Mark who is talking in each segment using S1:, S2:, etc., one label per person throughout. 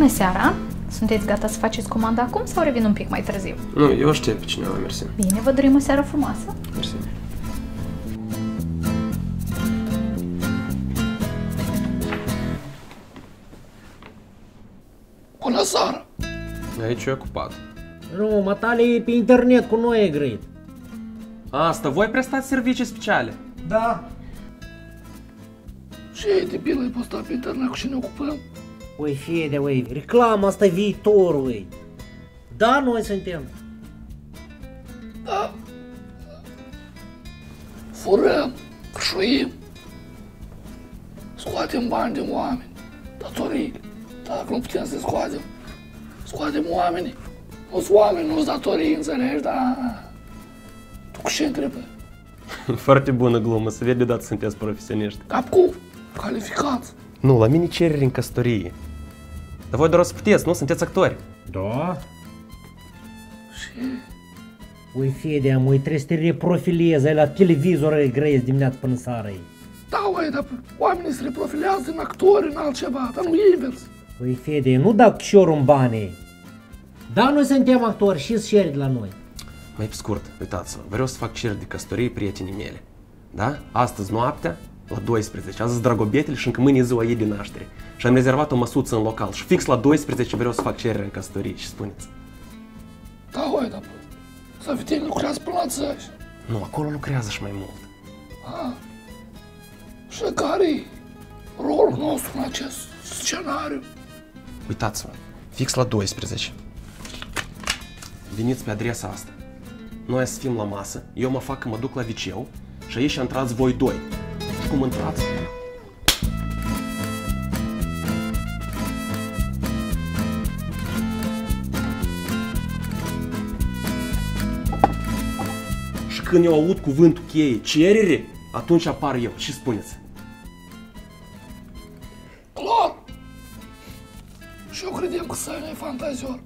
S1: Bună seara! Sunteți gata să faceți comanda acum sau revin un pic mai târziu?
S2: Nu, eu aștept pe cineva, mersi.
S1: Bine, vă dorim o seară frumoasă!
S2: Mersi.
S3: Bună seara!
S2: Aici e ocupat.
S4: Nu, matale e pe internet cu noi e grăit.
S2: Asta, voi prestați servicii speciale?
S4: Da.
S3: Ce debil ai postat pe internet cu ce ne ocupăm?
S4: Ui, fede, ui, reclama asta e viitorul, ui. Da, noi suntem.
S3: Da. Furăm, crșuim, scoatem bani din oameni, datorii. Dacă nu putem să scoatem, scoatem oamenii. Nu sunt oameni, nu sunt datorii, înțelegi, da? Tu cu ce întrebă?
S2: Foarte bună glumă, să vede dat sunteți profesioniști.
S3: Cap cu calificați.
S2: Nu, la mine cereri în căsătorie. Dar voi doar o să puteți, nu? Sunteți actori.
S4: Da?
S3: Și
S4: Ui, fede, mui, trebuie să te reprofilezi, ai la televizor îi grăiesc dimineața până seara ei.
S3: da, uai, dar oamenii se reprofilează în actori, în altceva, dar nu invers.
S4: Ui, fede, nu dau chișorul în bani. Da, noi suntem actori și șeri de la noi.
S2: Mai pe scurt, uitați-vă, vreau să fac cereri de căsătorie prietenii mele. Da? Astăzi noaptea, la 12, azi dragobetele și încă mâine e ziua ei de naștere. Și am rezervat o măsuță în local și fix la 12 vreau să fac cerere în căsătorie și spuneți.
S3: Da, uai, dar să vedem lucrează până la țări.
S2: Nu, acolo lucrează și mai mult.
S3: Și care e rolul nostru în acest scenariu?
S2: Uitați-vă, fix la 12. Veniți pe adresa asta. Noi să fim la masă, eu mă fac că mă duc la viceu și aici intrați voi doi. Și cum intrați? Și când eu aud cuvântul cheie, cerere, atunci apar eu. Și spuneți?
S3: Clar! Și eu credeam că Sania e fantazior.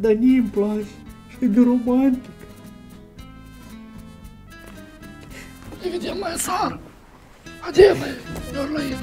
S4: Dar nie îmi place și e de romantic.
S3: Ne vedem mai seară. Adio, băi,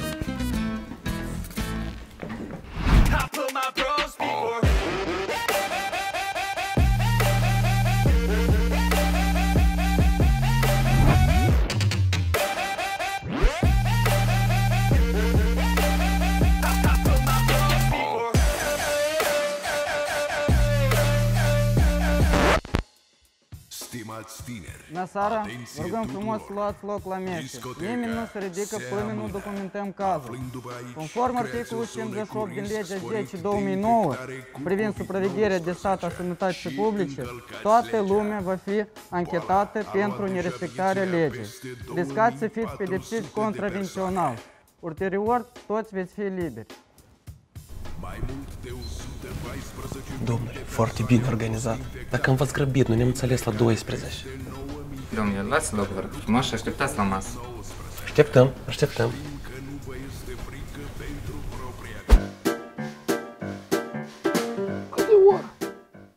S5: Stimați tineri,
S6: Nasara,
S5: Atenție
S6: vă rugăm frumos să
S5: tuturor!
S6: luați loc la mese.
S5: Discoteca
S6: Nimeni nu se ridică
S5: se
S6: până nu
S5: amână.
S6: documentăm cazul.
S5: Aflându-vă aici,
S6: Conform articolul
S5: creați un
S6: 58 din
S5: sunet
S6: legea
S5: corect
S6: 10
S5: de
S6: 2009
S5: identificare cu
S6: privind
S5: profil
S6: supravegherea de stat a
S5: social
S6: sănătății
S5: și
S6: publice,
S5: încălcați
S6: toată
S5: legea.
S6: lumea va fi anchetată
S5: Boala a
S6: pentru
S5: luat
S6: nerespectarea
S5: deja
S6: legii.
S5: peste
S6: Riscați să fiți
S5: 2400
S6: pedepsiți
S5: de
S6: contravențional. Ulterior, toți veți fi liberi.
S2: Domnule, foarte bine organizat. Dacă am v-ați grăbit, nu ne-am înțeles la 12.
S7: Domnule, luați loc, vă rog frumos și așteptați la masă.
S2: Așteptăm, așteptăm.
S3: Cât de oră?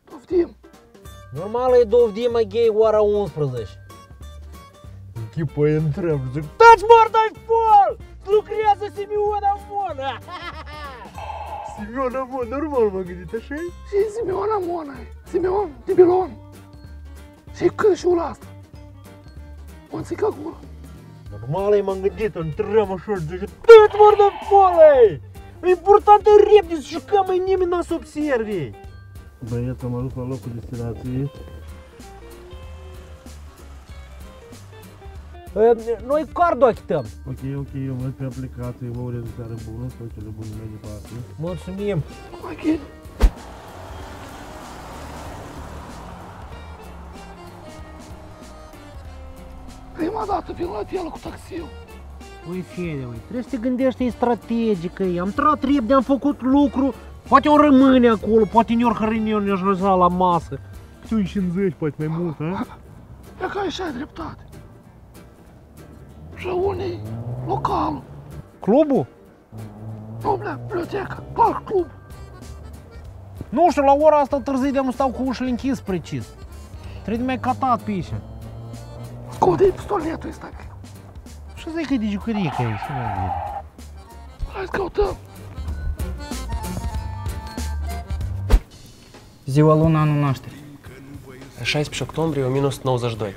S3: Poftim.
S4: Normal e dovdim gay ora 11. Tipul îi întreb, zic, dați morda i fol! Lucrează Simiona Mona! Simiona Mona, normal m-am gândit așa
S3: Și Simeon Amona, Simeon Tibilon. Și cârșul ăsta. O țică gură.
S4: Normal e m-am gândit, întreb așa, zic, dați morda i fol, ei! Important e repede să jucăm, mai nimeni n-a să observe. Băietul m-a dus la locul destinației. Noi cardul achităm.
S8: Ok, ok, eu văd pe aplicație, vă urez o seară bună, tot cele bune mai departe.
S4: Mulțumim.
S3: Mai bine. Prima dată vin la tine cu taxiul.
S4: Ui, fede, ui, trebuie să te gândești în strategică, ei. am trat repede, am făcut lucru, poate o rămâne acolo, poate ne-or hrăni, ne-or așeza la masă.
S8: Ți 50, poate mai mult, ha?
S3: E că așa ai dreptate unii local.
S4: Clubul?
S3: Nu, blea, biblioteca, doar club.
S4: Nu știu, la ora asta târziu de nu stau cu ușile închis precis. Trebuie de mai catat pe aici.
S3: Scoate-i pistoletul ăsta.
S4: Și zic că e de jucărică aici, nu mai zic.
S3: Hai să căutăm.
S6: Ziua, luna, anul nașterii.
S2: 16 octombrie 1992.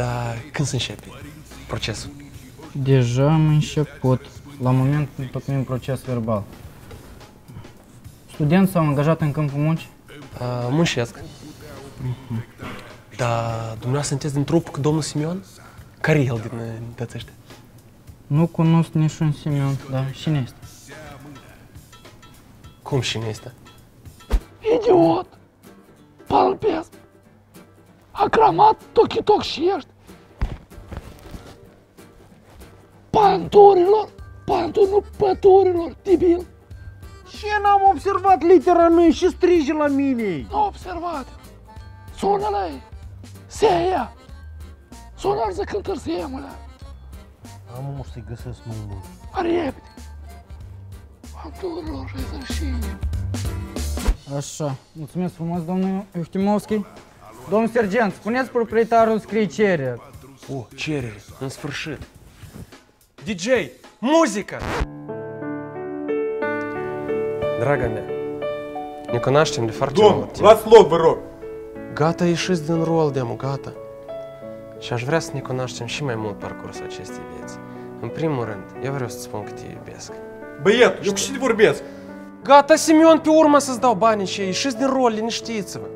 S2: Dar când se începe procesul?
S6: Deja am început. La moment întocmim proces verbal. Studenți s-au angajat în câmpul muncii?
S2: Uh, muncesc. Dar dumneavoastră sunteți din trupul cu domnul Simion? Care e el din uh, toți ăștia?
S6: Nu cunosc niciun Simeon, da, cine este?
S2: Cum și nu este?
S3: Idiot! Acramat tochitoc și ești! Panturilor! Pantur, nu păturilor, debil!
S4: Ce n-am observat litera N și strige la mine?
S3: Nu observat! Sună-la ei! Seia! Sună-l să cântări seia, mă
S4: Am mă să-i găsesc numărul.
S3: Repede! Panturilor, răzășine!
S6: Așa, mulțumesc frumos, domnul Euchtimovski. Domnul sergent, spuneți proprietarul scrie cerere.
S2: O, cerere, în sfârșit. DJ, muzică! Draga mea, ne cunoaștem de foarte
S8: Domn,
S2: mult timp.
S8: luați loc, vă rog.
S2: Gata, ieșiți din rol, demo, gata. Și aș vrea să ne cunoaștem și mai mult parcursul acestei vieți. În primul rând, eu vreau să spun că te iubesc.
S8: Băiet, eu cu cine vorbesc?
S2: Gata, Simeon, pe urmă să-ți dau banii și ieșiți din rol, liniștiți-vă.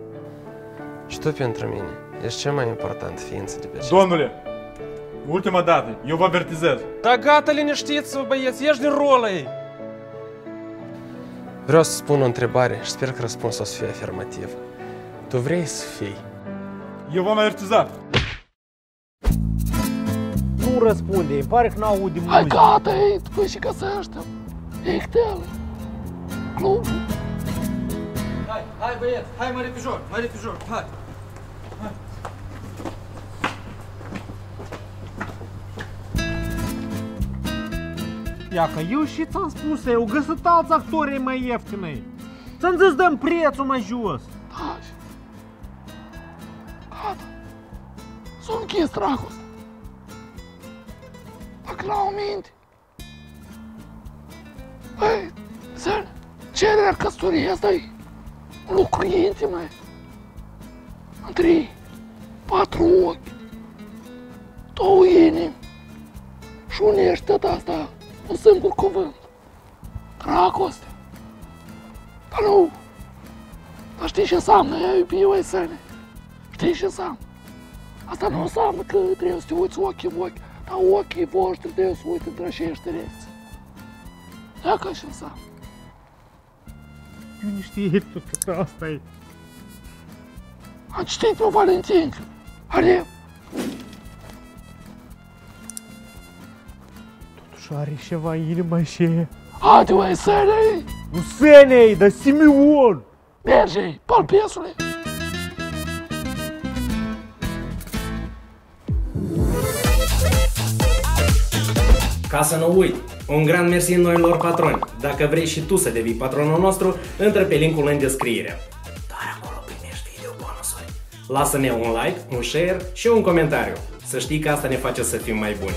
S2: Și tu pentru mine ești cea mai important ființă de pe acest
S8: Domnule, ultima dată, eu vă avertizez.
S2: Da gata, liniștiți-vă, băieți, ieși din rolă ei! Vreau să spun o întrebare și sper că răspunsul o să fie afirmativ. Tu vrei să fii?
S8: Eu v-am avertizat.
S4: Nu răspunde, îmi pare că n-aude
S3: Hai
S4: muzică.
S3: gata, ei, după și găsește-l! Ectele! Clubul!
S6: Hai, hai băieți, hai mă repijor, mă repijor, hai.
S4: Ia că eu și ți-am spus, eu găsit alți actori mai ieftini. Ți-am zis dăm prețul mai jos.
S3: Taci! Gata! S-a închis dragoste! Dacă n-au minte! Băi, Zen, cererea căsătoriei asta e un lucru intim, măi. În trei, patru ochi, două inimi și unește tot asta un singur cuvânt. Dragoste. Dar nu, dar știi ce înseamnă ea iubi o esene? Știi ce înseamnă? Asta nu înseamnă că trebuie să te uiți ochii în ochi, dar ochii voștri trebuie să uite între aceeași direcție. Ia că ce înseamnă.
S4: Eu nu știe tot asta e.
S3: Am citit pe Valentin. Are
S4: Totuși are ceva în inima și...
S3: Haide, o esene!
S4: Nu Senei, dar Simeon!
S3: Merge, palpiesule!
S9: Ca să nu uit, un grand mersi noilor patroni. Dacă vrei și tu să devii patronul nostru, intră pe linkul în descriere. Doar acolo primești video bonusuri. Lasă-ne un like, un share și un comentariu. Să știi că asta ne face să fim mai buni.